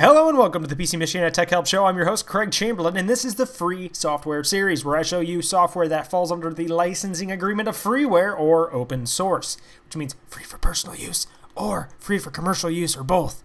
Hello and welcome to the PC Machine Tech Help Show. I'm your host, Craig Chamberlin, and this is the free software series where I show you software that falls under the licensing agreement of freeware or open source, which means free for personal use or free for commercial use or both.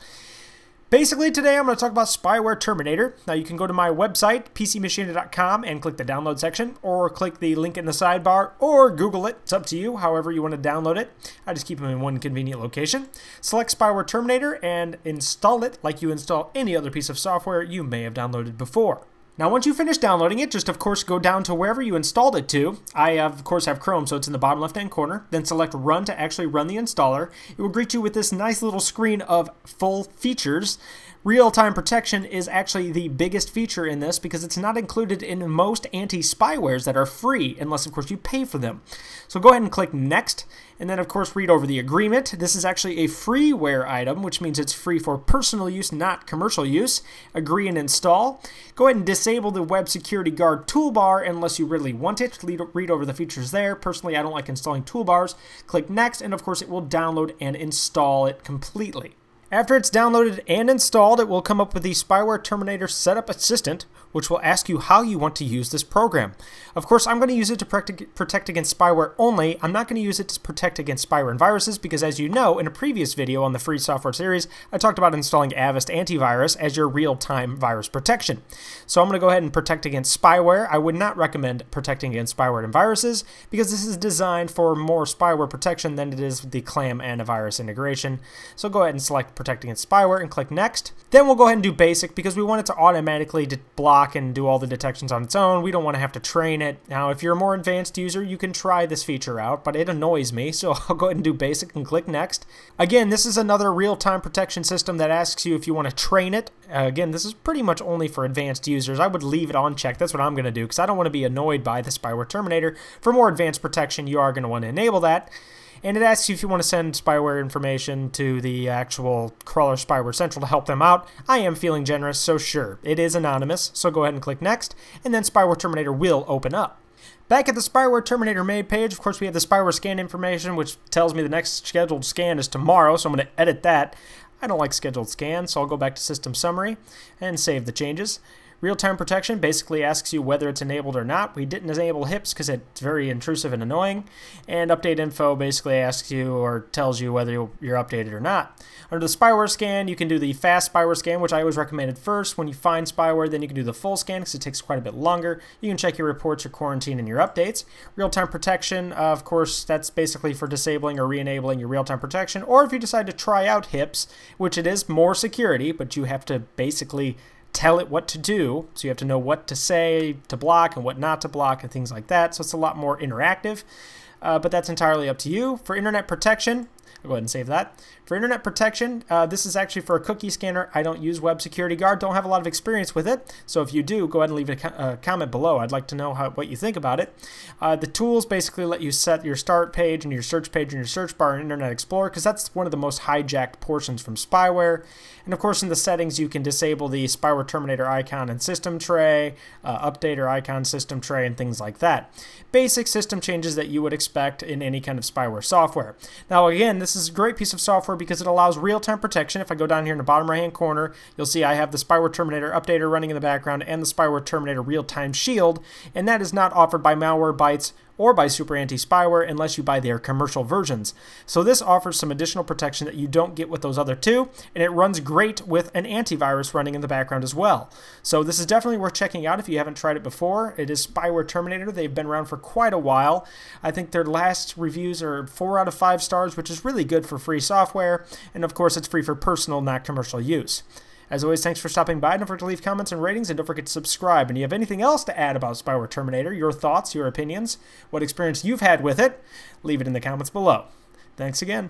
Basically, today I'm going to talk about Spyware Terminator. Now, you can go to my website, pcmachina.com, and click the download section, or click the link in the sidebar, or Google it. It's up to you, however you want to download it. I just keep them in one convenient location. Select Spyware Terminator and install it like you install any other piece of software you may have downloaded before. Now, once you finish downloading it, just of course go down to wherever you installed it to. I, of course, have Chrome, so it's in the bottom left hand corner. Then select Run to actually run the installer. It will greet you with this nice little screen of full features. Real time protection is actually the biggest feature in this because it's not included in most anti spywares that are free, unless, of course, you pay for them. So go ahead and click Next, and then, of course, read over the agreement. This is actually a freeware item, which means it's free for personal use, not commercial use. Agree and install. Go ahead and disable the Web Security Guard toolbar unless you really want it. Read over the features there. Personally, I don't like installing toolbars. Click Next, and of course, it will download and install it completely. After it's downloaded and installed, it will come up with the Spyware Terminator Setup Assistant, which will ask you how you want to use this program. Of course, I'm going to use it to protect against spyware only. I'm not going to use it to protect against spyware and viruses because, as you know, in a previous video on the free software series, I talked about installing Avast Antivirus as your real-time virus protection. So I'm going to go ahead and protect against spyware. I would not recommend protecting against spyware and viruses because this is designed for more spyware protection than it is the CLAM antivirus integration. So go ahead and select protect against spyware and click next. Then we'll go ahead and do basic because we want it to automatically block and do all the detections on its own. We don't want to have to train it. Now, if you're a more advanced user, you can try this feature out, but it annoys me, so I'll go ahead and do basic and click next. Again, this is another real-time protection system that asks you if you want to train it. Uh, again, this is pretty much only for advanced users. I would leave it on check. That's what I'm going to do because I don't want to be annoyed by the spyware terminator. For more advanced protection, you are going to want to enable that and it asks you if you want to send spyware information to the actual crawler spyware central to help them out. I am feeling generous, so sure, it is anonymous, so go ahead and click next, and then Spyware Terminator will open up. Back at the Spyware Terminator made page, of course, we have the spyware scan information, which tells me the next scheduled scan is tomorrow, so I'm going to edit that. I don't like scheduled scans, so I'll go back to System Summary and save the changes. Real-time protection basically asks you whether it's enabled or not. We didn't enable HIPS because it's very intrusive and annoying. And update info basically asks you or tells you whether you're updated or not. Under the spyware scan, you can do the fast spyware scan, which I always recommended first. When you find spyware, then you can do the full scan because it takes quite a bit longer. You can check your reports, your quarantine, and your updates. Real-time protection, uh, of course, that's basically for disabling or re-enabling your real-time protection. Or if you decide to try out HIPS, which it is more security, but you have to basically tell it what to do. So you have to know what to say to block and what not to block and things like that. So it's a lot more interactive. Uh, but that's entirely up to you. For internet protection, Go ahead and save that. For internet protection, uh, this is actually for a cookie scanner. I don't use Web Security Guard, don't have a lot of experience with it. So if you do, go ahead and leave a, co a comment below. I'd like to know how, what you think about it. Uh, the tools basically let you set your start page and your search page and your search bar in Internet Explorer because that's one of the most hijacked portions from spyware. And of course, in the settings, you can disable the spyware terminator icon and system tray, uh, updater icon system tray, and things like that. Basic system changes that you would expect in any kind of spyware software. Now, again, this is a great piece of software because it allows real-time protection. If I go down here in the bottom right-hand corner, you'll see I have the Spyware Terminator updater running in the background and the Spyware Terminator real-time shield, and that is not offered by Malwarebytes or by Super Anti Spyware unless you buy their commercial versions. So this offers some additional protection that you don't get with those other two, and it runs great with an antivirus running in the background as well. So this is definitely worth checking out if you haven't tried it before. It is Spyware Terminator. They've been around for quite a while. I think their last reviews are 4 out of 5 stars, which is really good for free software, and of course it's free for personal, not commercial use. As always, thanks for stopping by. Don't forget to leave comments and ratings, and don't forget to subscribe. And if you have anything else to add about Spyware Terminator, your thoughts, your opinions, what experience you've had with it, leave it in the comments below. Thanks again.